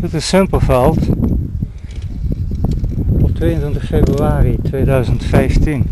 Dit is Simpelveld op 22 februari 2015.